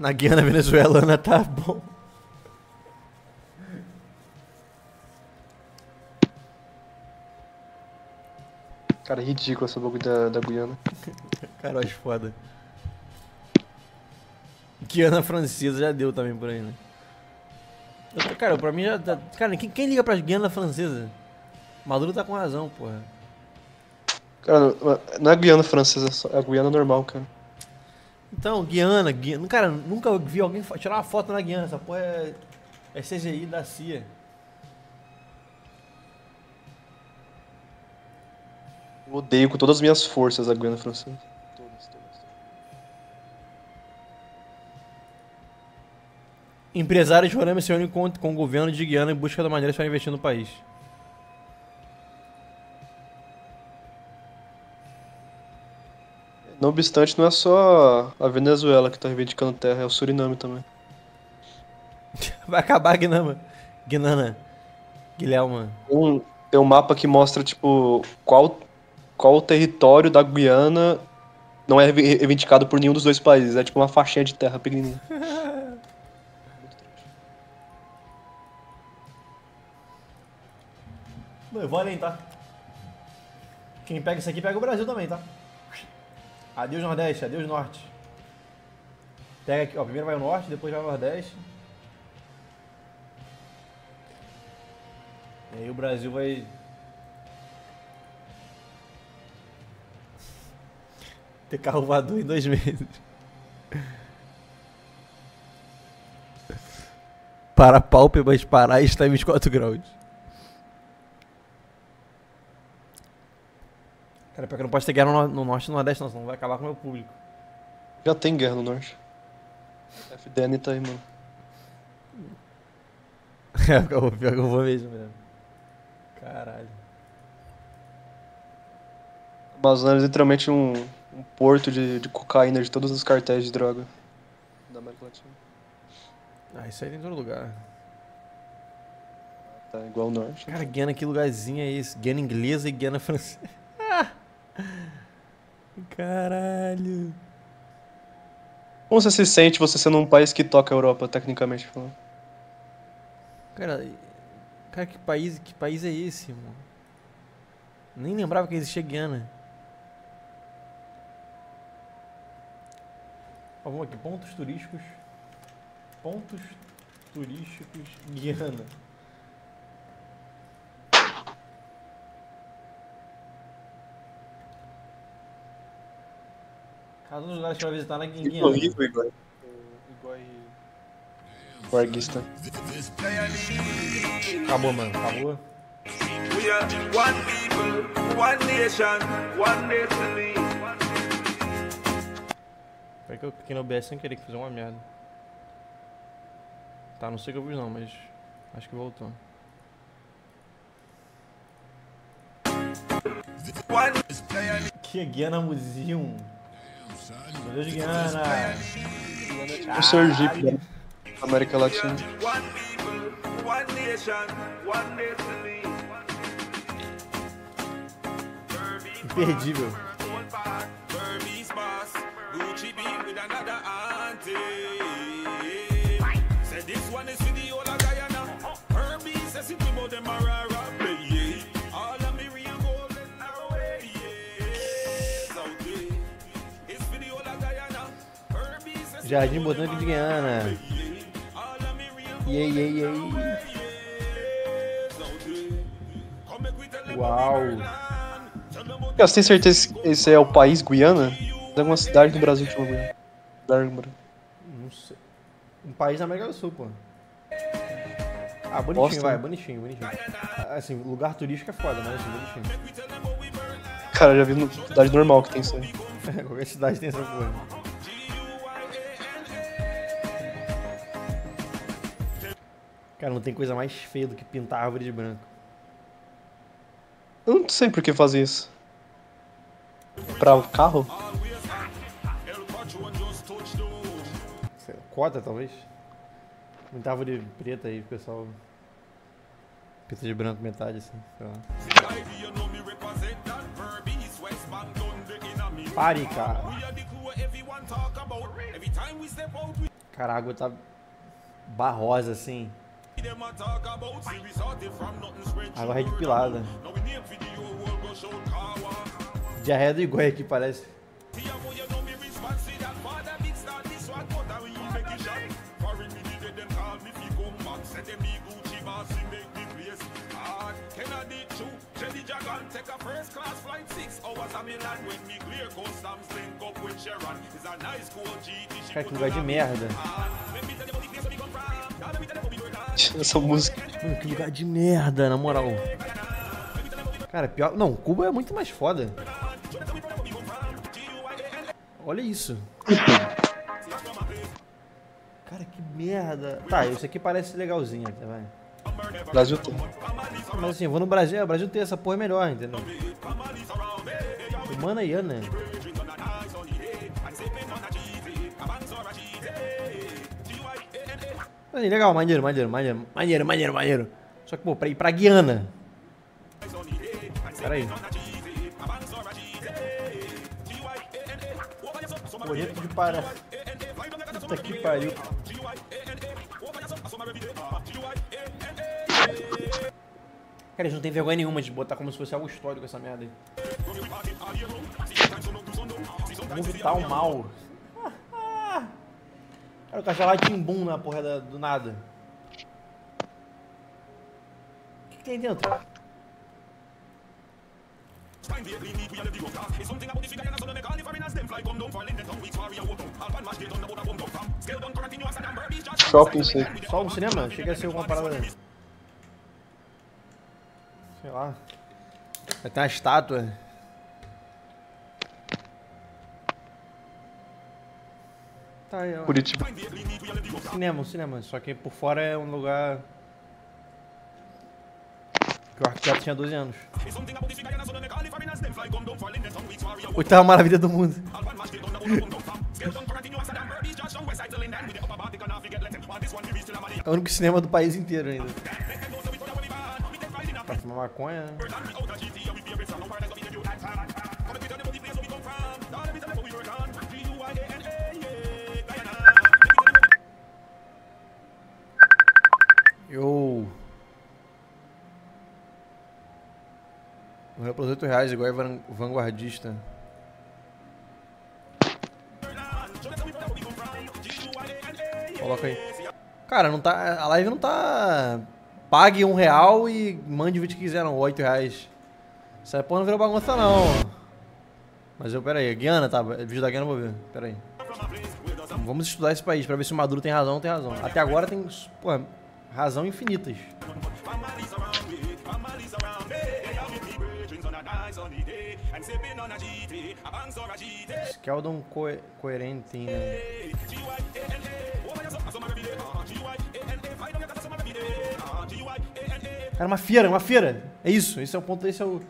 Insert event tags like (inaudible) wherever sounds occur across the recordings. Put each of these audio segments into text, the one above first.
Na Guiana venezuelana tá bom. Cara, é ridículo essa bagulho da, da Guiana. Cara, eu acho foda. Guiana francesa já deu também por aí, né? Eu- cara, pra mim já. tá- Cara, quem, quem liga pra Guiana francesa? Maduro tá com razão, porra. Cara, não- é Guiana francesa, é a Guiana normal, cara. Então, Guiana, Guiana. Cara, nunca vi alguém tirar uma foto na Guiana. Essa porra é, é CGI da CIA. Eu odeio com todas as minhas forças a Guiana francesa. Todas, todas. Empresários de Roraima se unem com, com o governo de Guiana em busca da maneira para investir no país. Não obstante, não é só a Venezuela que tá reivindicando terra, é o Suriname também. (laughs) Vai acabar a Guinama. Guinana. Guilherme. Tem um, tem um mapa que mostra, tipo, qual, qual o território da Guiana não é reivi- reivindicado por nenhum dos dois países. É tipo uma faixinha de terra pequenininha. (laughs) Não, eu vou além, tá? Quem pega isso aqui pega o Brasil também, tá? Adeus Nordeste, adeus Norte. Pega aqui, ó. Primeiro vai o Norte, depois vai o Nordeste. E aí o Brasil vai. Ter carro voador em dois meses. Para pálpebras parar está em 24 graus. Cara, pior que não pode ter guerra no, no norte e no nordeste, não, senão vai acabar com o meu público. Já tem guerra no norte. FDN tá aí, mano. (laughs) É, pior que eu vou mesmo, mesmo. Caralho. Amazônia é literalmente um, um porto de, de cocaína de todos os cartéis de droga da América Latina. Ah, isso aí tem em todo lugar. Tá igual o norte. Cara, Guiana, que lugarzinho é esse? Guiana inglesa e Guiana francesa. Caralho. Como você se sente você sendo um país que toca a Europa, tecnicamente falando? Cara, cara, que país, que país é esse, mano? Nem lembrava que existia Guiana. Ó, vamos aqui, pontos turísticos. Pontos turísticos Guiana. Cada um dos lugares que vai visitar na em Guiana. Horrível, igual. Igual o Arguista. Acabou, mano. Acabou. We are one people, one nation, one destiny. Foi que eu cliquei no OBS sem querer que fiz uma merda. Tá, não sei o que eu fiz não, mas acho que voltou. One Que é Guiana Museum. Deus de Guiana. O Sergipe, né? América Latina. Imperdível. Out there. Come make we tell them Uau. Você tem certeza que esse é o país Guiana? Tem alguma cidade do Brasil que chama Guiana. Não sei. Um país da América do Sul, pô. Ah, bonitinho, Boston. vai, bonitinho, bonitinho. Assim, lugar turístico é foda, mas assim, bonitinho. Cara, já vi no cidade normal que tem isso aí. (laughs) Qualquer cidade tem essa porra. Cara, não tem coisa mais feia do que pintar árvore de branco. Eu não sei por que fazer isso. Pra o carro? Sei Cota, talvez? Muita árvore preta aí, o pessoal. Pinta de branco metade, assim, sei lá. Pare, cara. Cara, a água tá barrosa assim. Them a talk about see we started from nothing spread Água redpilada. Now we name for the whole world go show power. Diarreia do Igor aqui parece. Cara, que lugar de merda. Hard. Essa música. Mano, que lugar de merda, na moral. Cara, pior. Não, Cuba é muito mais foda. Olha isso. Cara, que merda. Tá, isso aqui parece legalzinho até, vai. Brasil tem. Mas assim, eu vou no Brasil, o Brasil tem essa porra é melhor, entendeu? Humana e Ana. Legal, maneiro, maneiro, maneiro, maneiro, maneiro, maneiro. Só que, pô, pra ir pra Guiana. Pera aí. Bonito de parar. Puta que pariu. Cara, eles não tem vergonha nenhuma de botar como se fosse algo histórico essa merda aí. Vamos evitar o mal. Cara, o cachorro lá timbum na porra da- do nada. O que, que tem dentro? Shopping, sei. Só um cinema? Chega a ser alguma parada. Sei lá. Vai ter uma estátua. Tá. Curitiba. Cinema, um cinema. Só que por fora é um lugar. Que o arquiteto tinha 12 anos. Oitava maravilha do mundo. É o único cinema do país inteiro ainda. Pra fumar maconha, né? Eu. Morreu pelos 8 reais, igual van- vanguardista. Coloca aí. Cara, não tá. A live não tá. Pague um real e mande o vídeo que quiser, não. 8 reais. Essa porra não virou bagunça, não. Mas eu, pera aí. Guiana, tá? Vídeo da Guiana eu vou ver. Pera aí. Vamos estudar esse país pra ver se o Maduro tem razão ou não tem razão. Até agora tem, pô, razão infinitas. Skeldon co Coerentina. Cara, uma feira, uma feira. É isso, esse é o ponto, esse é o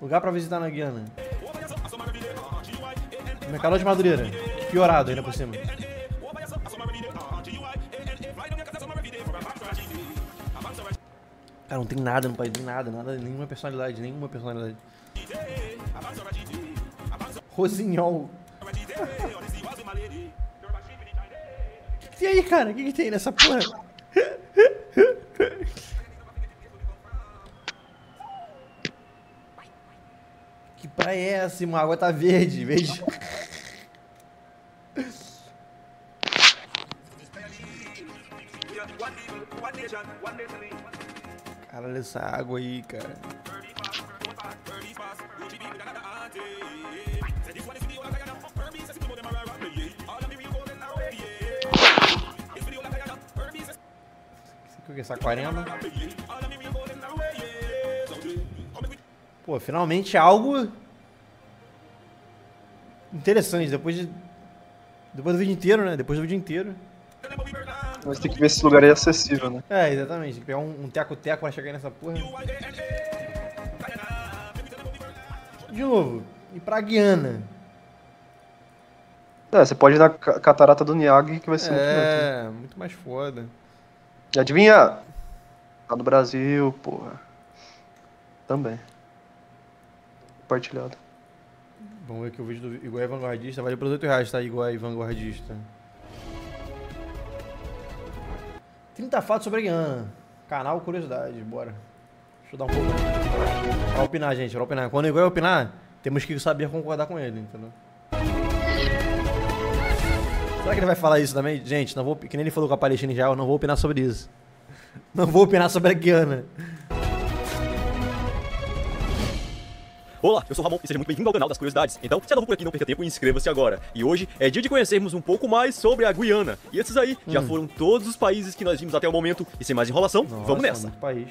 lugar pra visitar na Guiana. Mercado de Madureira. Piorado ainda por cima. Cara, não tem nada no país, nem nada, nada, nenhuma personalidade, nenhuma personalidade. Rosinhol. Tem aí, cara? O que, que tem nessa porra? Que praia é essa, irmão? A água tá verde, verde. Cara, olha essa água aí, cara. Isso aqui é que? Saquarema? Pô, finalmente algo interessante. Depois de. Depois do vídeo inteiro, né? Depois do vídeo inteiro. Mas tem que ver se esse lugar é acessível, né? É, exatamente. Tem que pegar um um teco-teco pra chegar nessa porra. De novo, ir pra Guiana. É, você pode ir na ca- catarata do Niágara que vai ser muito legal. É, muito mais foda. E adivinha? Lá no Brasil, porra. Também. Compartilhado. Vamos ver aqui o vídeo do Iguai Vanguardista. Vale pelos 8 reais, tá? Iguai Vanguardista. 30 fatos sobre a Guiana. Canal Curiosidade, bora. Deixa eu dar um pouco. Pra opinar, gente, pra opinar. Quando o Igor opinar, temos que saber concordar com ele, entendeu? Será que ele vai falar isso também? Gente, não vou, que nem ele falou com a Palestina Israel, eu não vou opinar sobre isso. Não vou opinar sobre a Guiana. Olá, eu sou o Ramon e seja muito bem-vindo ao canal das curiosidades. Então, se é novo por aqui, não perca tempo e inscreva-se agora. E hoje é dia de conhecermos um pouco mais sobre a Guiana. E esses aí já foram todos os países que nós vimos até o momento. E sem mais enrolação, Nossa, vamos nessa. País.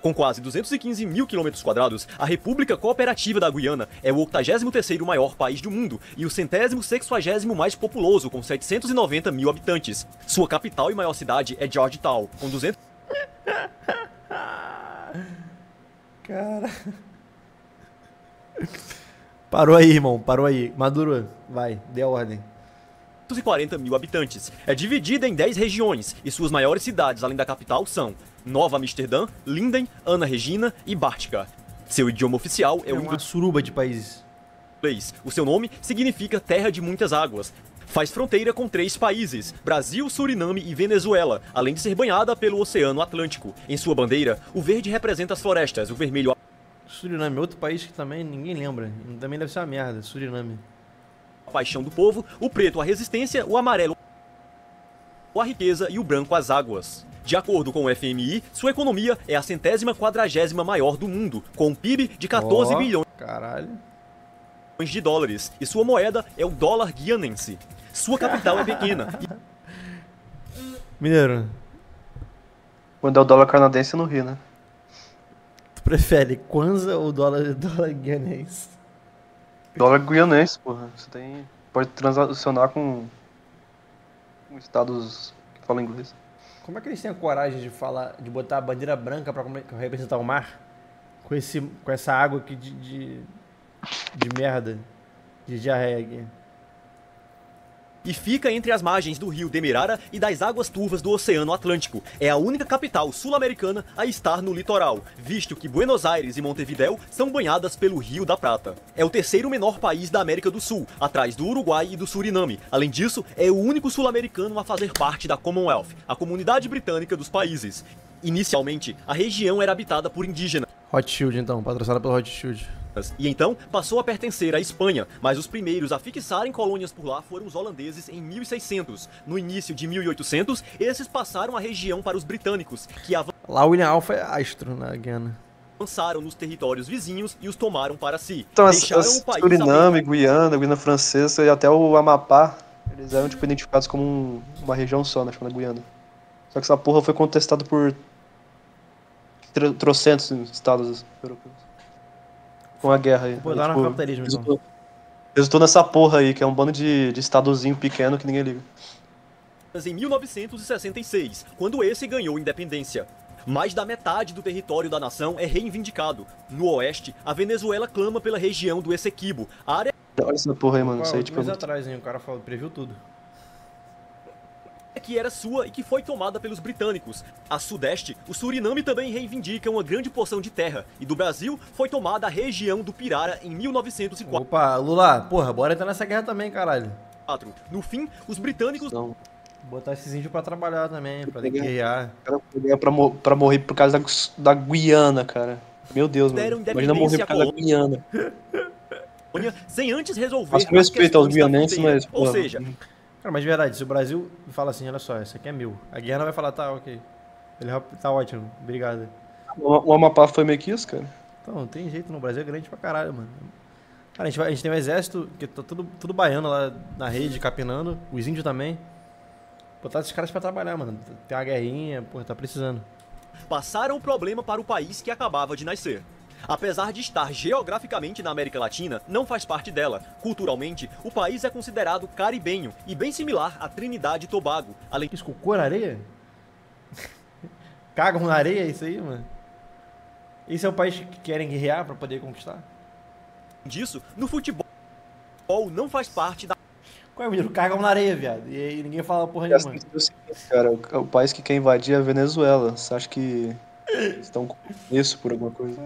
Com quase 215 mil quilômetros quadrados, a República Cooperativa da Guiana é o 83º maior país do mundo e o centésimo sexagésimo mais populoso, com 790 mil habitantes. Sua capital e maior cidade é Georgetown, com 200 (laughs) Cara. Parou aí, irmão. Parou aí. Maduro, vai, dê a ordem. 240 mil habitantes. É dividida em 10 regiões e suas maiores cidades, além da capital, são Nova Amsterdã, Linden, Ana Regina e Bártica. Seu idioma oficial é É o uma suruba de países. inglês. O seu nome significa Terra de Muitas Águas. Faz fronteira com três países: Brasil, Suriname e Venezuela, além de ser banhada pelo Oceano Atlântico. Em sua bandeira, o verde representa as florestas, o vermelho Suriname, outro país que também ninguém lembra. Também deve ser uma merda, Suriname. a paixão do povo, o preto a resistência, o amarelo a riqueza e o branco as águas. De acordo com o FMI, sua economia é a centésima quadragésima maior do mundo, com um PIB de 14 Ó, bilhões Caralho. de dólares, e sua moeda é o dólar guianense. Sua capital é pequena, Mineiro, Quando é o dólar canadense, eu não ri, né? Prefere Kwanza ou dólar, (laughs) dólar guianês? Dólar guianense, porra. Você tem. Pode transacionar com. com estados que falam inglês. Como é que eles têm a coragem de falar, de botar a bandeira branca pra come- representar o mar? Com, esse, com essa água aqui de, de, de merda, de diarreia aqui. E fica entre as margens do rio Demerara e das águas turvas do Oceano Atlântico. É a única capital sul-americana a estar no litoral, visto que Buenos Aires e Montevidéu são banhadas pelo Rio da Prata. É o terceiro menor país da América do Sul, atrás do Uruguai e do Suriname. Além disso, é o único sul-americano a fazer parte da Commonwealth, a comunidade britânica dos países. Inicialmente, a região era habitada por indígenas. Hot Shield, então, patrocinada pelo Hot Shield. E então passou a pertencer à Espanha, mas os primeiros a fixarem colônias por lá foram os holandeses em 1600. No início de 1800, esses passaram a região para os britânicos, que Lá o William Alpha é astro na Guiana. avançaram nos territórios vizinhos e os tomaram para si. Então, as, Deixaram as o país Suriname, Guiana, Guiana Francesa e até o Amapá, eles eram tipo, identificados como um- uma região só, né? Chamada Guiana. Só que essa porra foi contestada por tro- trocentos estados europeus. Com a guerra aí. Pô, Aí, dá no tipo, capitalismo, então. resultou, resultou nessa porra aí, que é um bando de, de estadozinho pequeno que ninguém liga. em 1966, quando esse ganhou independência. Mais da metade do território da nação é reivindicado. No oeste, a Venezuela clama pela região do Essequibo, área Olha essa porra aí, mano. Isso aí, tipo, meses atrás, hein? O cara falou, previu tudo. Que era sua e que foi tomada pelos britânicos. A sudeste, o Suriname também reivindica uma grande porção de terra, e do Brasil foi tomada a região do Pirara em 1904. Opa, Lula, porra, bora entrar nessa guerra também, caralho. No fim, os britânicos não. Botar esses índios pra trabalhar também, pra guerrear. O cara foi ganhar pra, mo- pra morrer por causa da, da Guiana, cara. Meu Deus, mano. Imagina morrer por causa da Guiana. sem antes resolver Mas respeito aos guianenses, mas. Ou porra, seja, Cara, mas de verdade, se o Brasil fala assim, olha só, esse aqui é meu. A Guiana vai falar, tá, ok. Ele vai- tá ótimo, obrigado. O, o Amapá foi meio que isso, cara. Então, não tem jeito, no Brasil é grande pra caralho, mano. Cara, a gente, vai- a gente tem um exército que tá tudo, tudo baiano lá na rede, capinando, os índios também. Botar esses caras pra trabalhar, mano. Tem uma guerrinha, porra, tá precisando. passaram o problema para o país que acabava de nascer. Apesar de estar geograficamente na América Latina, não faz parte dela. Culturalmente, o país é considerado caribenho e bem similar a Trinidade e Tobago. Além Isso, cocô na areia? Cagam na areia, isso aí, mano? Esse é o país que querem guerrear pra poder conquistar? disso, no futebol não faz parte da Qual é, menino? Cagam na areia, viado. E aí ninguém fala porra assim, nenhuma. é o seguinte, cara, o, o país que quer invadir é a Venezuela. Você acha que estão com isso por alguma coisa?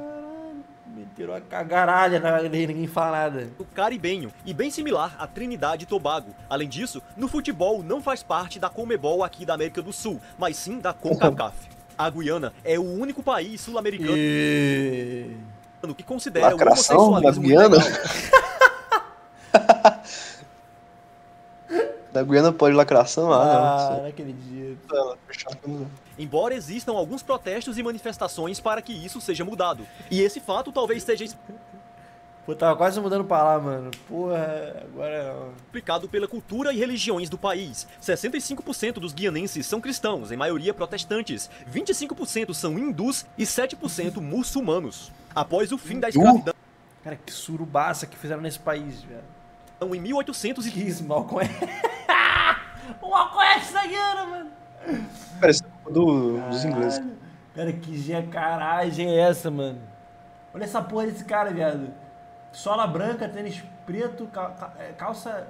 Tirou a cagaralha na ninguém fala nada. o caribenho e bem similar à Trinidade e Tobago. Além disso, no futebol não faz parte da Comebol aqui da América do Sul, mas sim da CONCACAF. A Guiana é o único país sul-americano E... que considera Lacração o homossexualismo Guiana? (laughs) ilegal. Da Guiana pode lacração? Ah, Ah, não. naquele dia. Que. Embora existam alguns protestos e manifestações para que isso seja mudado. E esse fato talvez seja Pô, tava quase mudando pra lá, mano. Porra, agora. ó. explicado pela cultura e religiões do país. 65% dos guianenses são cristãos, em maioria protestantes. 25% são hindus e 7% muçulmanos. Após o fim da escravidão Cara, que surubaça que fizeram nesse país, velho. em 1800 Que isso, Malcolm é. (laughs) o Malcolm é sangueiro, mano. Parece do, dos ingleses. Cara, que gecaragem é essa, mano? Olha essa porra desse cara, viado. Sola branca, tênis preto, é, calça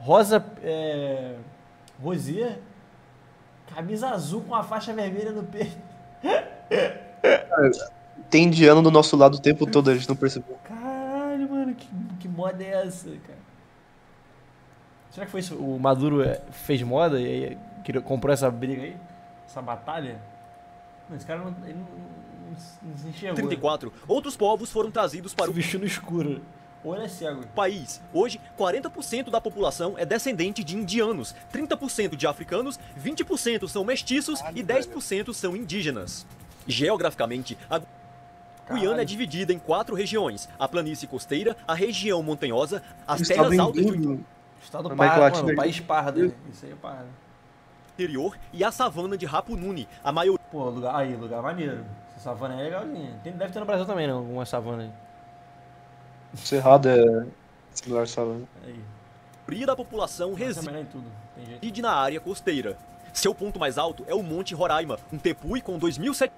rosa, é, rosé, camisa azul com a faixa vermelha no peito. (laughs) Tem indiano do nosso lado o tempo todo, a gente não percebeu. Caralho, mano, que, que moda é essa, cara? Será que foi isso? O Maduro é, fez moda e aí comprou essa briga aí? Essa batalha? Mano, esse cara não, ele não, não se- não se enxergou. 34, outros povos foram trazidos para o vestiu no escuro. Ele é cego. país. Hoje, 40% da população é descendente de indianos, 30% de africanos, 20% são mestiços e 10% são indígenas. Geograficamente, a Guiana é dividida em quatro regiões: a planície costeira, a região montanhosa, as terras altas do Estado pardo, mano, Latina, país pardo. né? Isso aí é pardo. interior e a savana de Rapununi. A maioria Pô, lugar, aí, lugar maneiro. Essa savana aí é legalzinha. Tem, deve ter no Brasil também, não? Alguma savana aí. Cerrado é similar savana. Aí. da população é reside em tudo. Na área costeira. Seu ponto mais alto é o Monte Roraima, um tepui com 2.700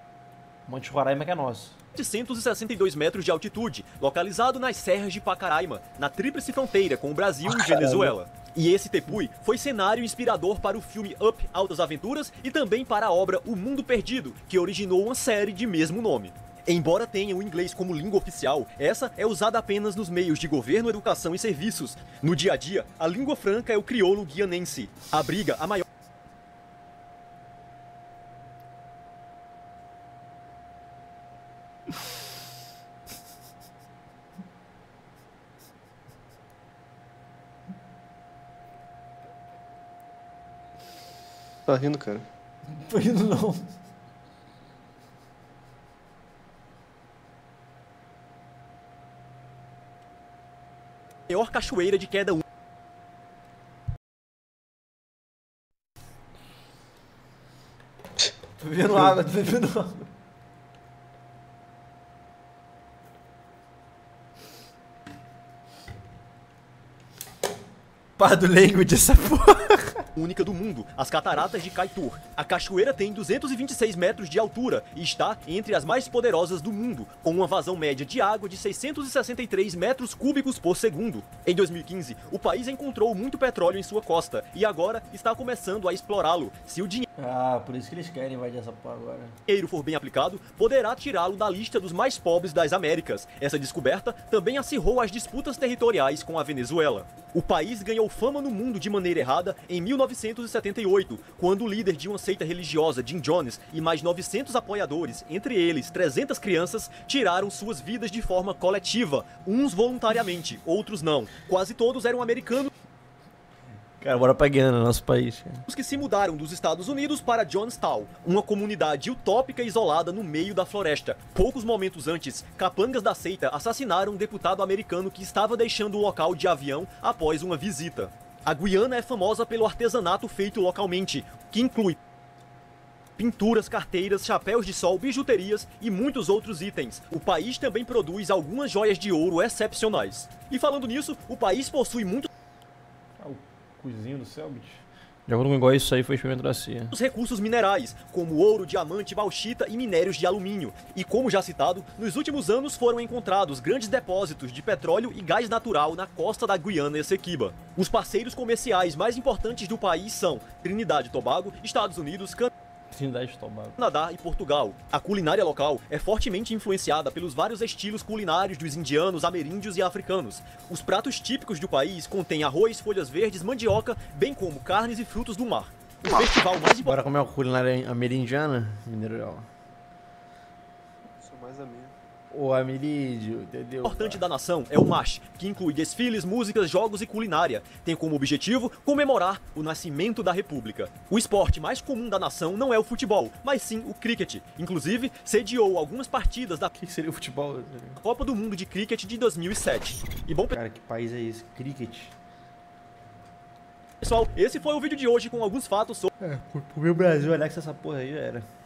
Monte Roraima que é nosso. 762 metros de altitude, localizado nas serras de Pacaraima, na tríplice fronteira com o Brasil e Venezuela. E esse tepui foi cenário inspirador para o filme Up Altas Aventuras e também para a obra O Mundo Perdido, que originou uma série de mesmo nome. Embora tenha o inglês como língua oficial, essa é usada apenas nos meios de governo, educação e serviços. No dia a dia, a língua franca é o crioulo guianense. Abriga a maior Tá rindo, cara. Tô indo não. maior cachoeira de queda única. Tô bebendo água, tô bebendo água. Pardo language essa porra. Única do mundo, as Cataratas de Kaitur. A cachoeira tem 226 metros de altura e está entre as mais poderosas do mundo, com uma vazão média de água de 663 metros cúbicos por segundo. Em 2015, o país encontrou muito petróleo em sua costa e agora está começando a explorá-lo. Se o dinheiro Ah, por isso que eles querem invadir essa porra agora. dinheiro for bem aplicado, poderá tirá-lo da lista dos mais pobres das Américas. Essa descoberta também acirrou as disputas territoriais com a Venezuela. O país ganhou fama no mundo de maneira errada em 1978, quando o líder de uma seita religiosa, Jim Jones, e mais 900 apoiadores, entre eles 300 crianças, tiraram suas vidas de forma coletiva, uns voluntariamente, outros não. Quase todos eram americanos Cara, bora pra Guiana, nosso país. cara. os que se mudaram dos Estados Unidos para Johnstown, uma comunidade utópica isolada no meio da floresta. Poucos momentos antes, capangas da seita assassinaram um deputado americano que estava deixando o local de avião após uma visita. A Guiana é famosa pelo artesanato feito localmente, que inclui pinturas, carteiras, chapéus de sol, bijuterias e muitos outros itens. O país também produz algumas joias de ouro excepcionais. E falando nisso, o país possui muitos Ah, cozinho do céu, bicho. De acordo com igual isso aí foi experimentocracia. os recursos minerais, como ouro, diamante, bauxita e minérios de alumínio. E como já citado, nos últimos anos foram encontrados grandes depósitos de petróleo e gás natural na costa da Guiana Essequiba. Os parceiros comerciais mais importantes do país são Trinidade e Tobago, Estados Unidos, Can... Trindade e Tobago. Canadá e Portugal. A culinária local é fortemente influenciada pelos vários estilos culinários dos indianos, ameríndios e africanos. Os pratos típicos do país contêm arroz, folhas verdes, mandioca, bem como carnes e frutos do mar. O festival mais importante Bora comer uma culinária amerindiana? Mineiro. Sou mais a minha. O Ameridio, entendeu? importante da nação é o MASH, que inclui desfiles, músicas, jogos e culinária. Tem como objetivo comemorar o nascimento da República. O esporte mais comum da nação não é o futebol, mas sim o cricket. Inclusive, sediou algumas partidas da O que seria o futebol? Copa do Mundo de Cricket de 2007. E bom, Cara, que país é esse? Cricket. pessoal, esse foi o vídeo de hoje com alguns fatos sobre É, pro pro meu Brasil, Alex, essa porra aí já era.